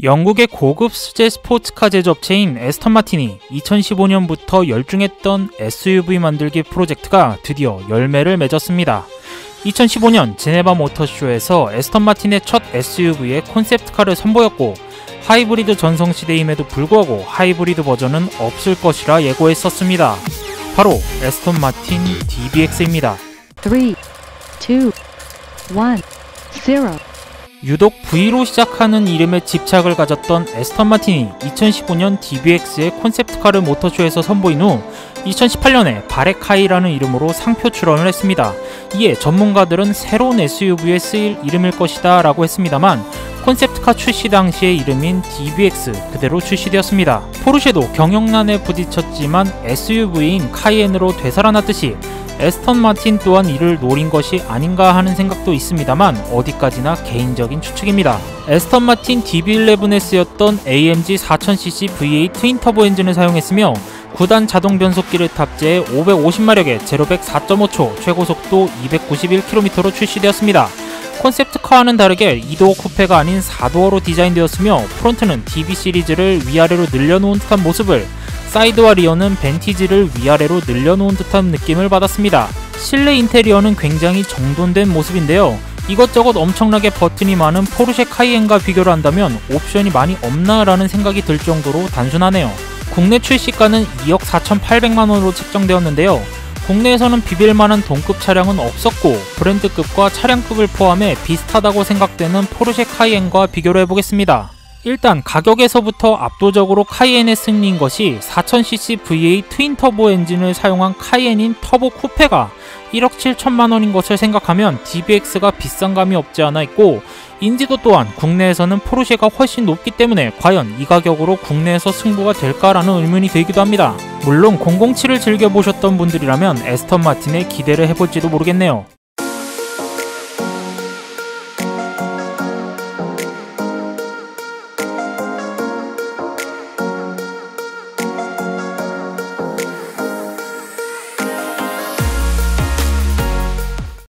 영국의 고급 수제 스포츠카 제조업체인 애스턴 마틴이 2015년부터 열중했던 SUV 만들기 프로젝트가 드디어 열매를 맺었습니다. 2015년 제네바 모터쇼에서 애스턴 마틴의 첫 SUV의 콘셉트카를 선보였고 하이브리드 전성 시대임에도 불구하고 하이브리드 버전은 없을 것이라 예고했었습니다. 바로 애스턴 마틴 DBX입니다. 3, 2, 1, 0. 유독 V로 시작하는 이름에 집착을 가졌던 에스턴 마틴이 2015년 DBX의 콘셉트카를 모터쇼에서 선보인 후 2018년에 바레카이라는 이름으로 상표 출원을 했습니다. 이에 전문가들은 새로운 SUV에 쓰일 이름일 것이다 라고 했습니다만 콘셉트카 출시 당시의 이름인 DBX 그대로 출시되었습니다. 포르쉐도 경영난에 부딪혔지만 SUV인 카이엔으로 되살아났듯이 애스턴 마틴 또한 이를 노린 것이 아닌가 하는 생각도 있습니다만 어디까지나 개인적인 추측입니다. 애스턴 마틴 DB11에 쓰였던 AMG 4000cc V8 트윈 터보 엔진을 사용했으며 9단 자동 변속기를 탑재해 550마력의 제로백 4.5초 최고 속도 291km로 출시되었습니다. 콘셉트카와는 다르게 2도어 쿠페가 아닌 4도어로 디자인되었으며 프론트는 DB 시리즈를 위아래로 늘려놓은 듯한 모습을 사이드와 rear는 밴티지를 위아래로 늘려놓은 듯한 느낌을 받았습니다. 실내 인테리어는 굉장히 정돈된 모습인데요. 이것저것 엄청나게 버튼이 많은 포르쉐 카이엔과 비교를 한다면 옵션이 많이 없나 라는 생각이 들 정도로 단순하네요. 국내 출시가는 2억 4,800만원으로 책정되었는데요. 국내에서는 비빌만한 동급 차량은 없었고 브랜드급과 차량급을 포함해 비슷하다고 생각되는 포르쉐 카이엔과 비교를 해보겠습니다. 일단 가격에서부터 압도적으로 카이엔의 승리인 것이 4000cc V8 트윈 터보 엔진을 사용한 카이엔인 터보 쿠페가 1억 7천만 원인 것을 생각하면 DBX가 비싼 감이 없지 않아 있고 인지도 또한 국내에서는 포르쉐가 훨씬 높기 때문에 과연 이 가격으로 국내에서 승부가 될까라는 의문이 들기도 합니다. 물론 007을 즐겨보셨던 분들이라면 에스턴 마틴에 기대를 해볼지도 모르겠네요.